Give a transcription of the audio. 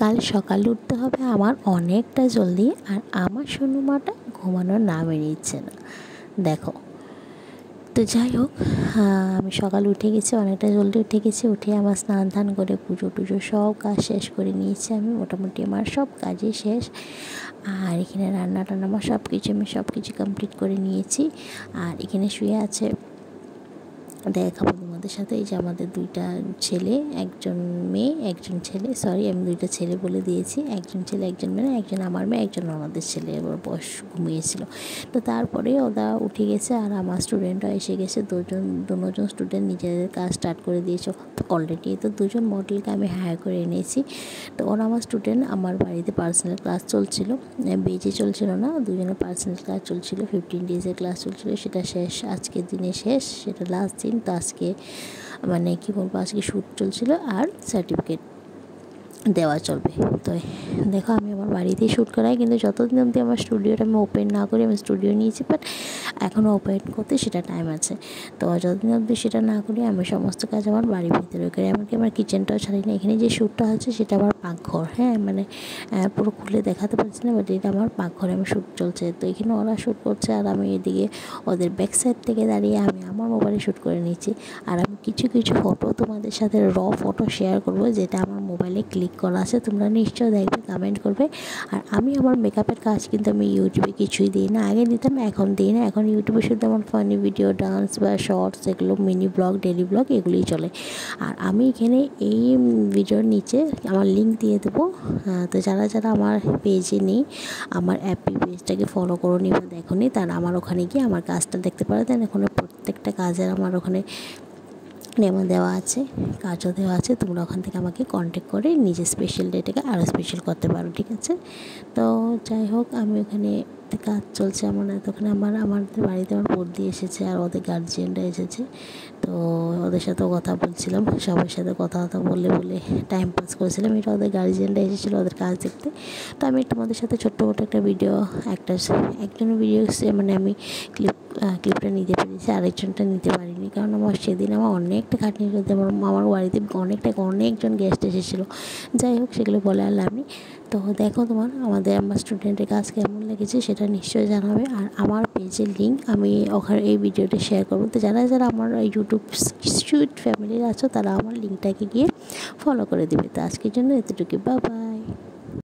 কাল সকালে উঠতে হবে, আমার অনেকটা জলদি আর আমার সোনুমাটা ঘুমানোর নামে নিচ্ছে না। দেখো। তো যাই হোক আমি সকাল উঠে গেছি, অনেকটা জলদি উঠে গেছি, উঠে আমার স্নান ধান করে পুজো টুজো সব কাজ শেষ করে নিয়েছি আমি, মোটামুটি আমার সব কাজই শেষ। আর এখানে রান্না টান্না আমার সব কিছু আমি সব কিছু কমপ্লিট করে নিয়েছি। আর এখানে শুয়ে আছে দেখাবো তোমাদের সাথে। এই যে আমাদের দুইটা ছেলে, একজন মেয়ে, একজন ছেলে সরি আমি দুইটা ছেলে বলে দিয়েছি। একজন ছেলে, একজন মেয়ে, একজন আমার মেয়ে, একজন আমাদের ছেলে। ওর বয়স ঘুমিয়েছিল। তো তারপরে ওরা উঠে গেছে আর আমার স্টুডেন্টরা এসে গেছে। দুজন দুজন স্টুডেন্ট নিজেদের কাজ স্টার্ট করে দিয়েছে। অলরেডি তো দুজন মডেলকে আমি হায়ার করে এনেছি। তো ওরা আমার স্টুডেন্ট আমার বাড়িতে পার্সোনাল ক্লাস চলছিল। বেজে চলছিল না, দুজনের পার্সোনাল ক্লাস চলছিল। ফিফটিন ডেজের ক্লাস চলছিল। সেটা শেষ, আজকের দিনে শেষ। সেটা লাস্ট দিন তো আজকে মানে কী বলব, আজকে শ্যুট চলছিল আর সার্টিফিকেট দেওয়া চলবে। তো দেখো, আমি আমার বাড়িতেই শ্যুট করাই কিন্তু যতদিন অবধি আমার স্টুডিওটা আমি ওপেন না করি, আমি স্টুডিও নিয়েছি বাট এখনও ওপেন করতে সেটা টাইম আছে। তো যতদিন অবধি সেটা না করি, আমি সমস্ত কাজ আমার বাড়ির ভিতরে করি, এমনকি আমার কিচেনটাও ছাড়ি না। এখানে যে শ্যুটটা আছে সেটা আমার পাকঘর হ্যাঁ? মানে পুরো খুলে দেখাতে পারছি না বাট এটা আমার পাকঘরে আমার শ্যুট চলছে। তো এখানে ওরা শ্যুট করছে, আর আমি এদিকে ওদের ব্যাক সাইড থেকে দাঁড়িয়ে আমি আমার মোবাইলে শ্যুট করে নিচ্ছি। আর আমি কিছু কিছু ফটো তোমাদের সাথে র ফটো শেয়ার করব, যেটা আমার মোবাইলে ক্লিক করা আছে, তোমরা নিশ্চয়ই দেখবে কমেন্ট করবে। আর আমি আমার মেকআপের কাজ কিন্তু আমি ইউটিউবে কিছুই দিই না। আগে দিতাম, এখন দিই না। এখন ইউটিউবে শুধু আমার ফানি ভিডিও ডান্স বা শর্টস এগুলো মিনি ব্লগ ডেলি ব্লগ এগুলোই চলে। আর আমি এখানে এই ভিডিওর নিচে আমার লিঙ্ক দিয়ে দেবো। তো যারা যারা আমার পেজে নেই, আমার অ্যাপি পেজটাকে ফলো করো নি বা দেখো নি তারা আমার ওখানে গিয়ে আমার কাজটা দেখতে পারে। দেন ওখানে প্রত্যেকটা কাজের আমার ওখানে নেমো দেওয়া আছে, কাজও দেওয়া আছে, তোমরা ওখান থেকে আমাকে কন্ট্যাক্ট করে নিজের স্পেশাল ডেটাকে আরও স্পেশাল করতে পারো, ঠিক আছে? তো যাই হোক, আমি ওখানে কাজ চলছে আমার ওখানে আমার আমাদের বাড়িতে আমার বর্দি এসেছে আর ওদের গার্জিয়ানরা এসেছে। তো ওদের সাথেও কথা বলছিলাম, সবার সাথে কথা কথা বলে বলে টাইম পাস করেছিলাম, এটা ওদের গার্জিয়ানরা এসেছিল ওদের কাজ দেখতে। তো আমি তোমাদের সাথে ছোট্ট মোটো একটা ভিডিও একটা, একজনের ভিডিও মানে আমি ক্লিপ ক্লিপটা নিতে পেরেছি আরেকজনটা নিতে পারিনি। কারণ আমার সেদিন আমার অনেকটা খাটনি আমার আমার বাড়িতে অনেকটা অনেকজন গেস্ট এসেছিল। যাই হোক, সেগুলো বলে আর আমি তো দেখো তোমার, আমাদের আমার স্টুডেন্টের কাজ কেমন লেগেছে সেটা নিশ্চয়ই জানাবে। আর আমার পেজের লিঙ্ক আমি ওখানে এই ভিডিওটা শেয়ার করব। তো যারা যারা আমার ইউটিউব সুইট ফ্যামিলির আছো, তারা আমার লিঙ্কটাকে গিয়ে ফলো করে দেবে। তো আজকের জন্য এতটুকু বা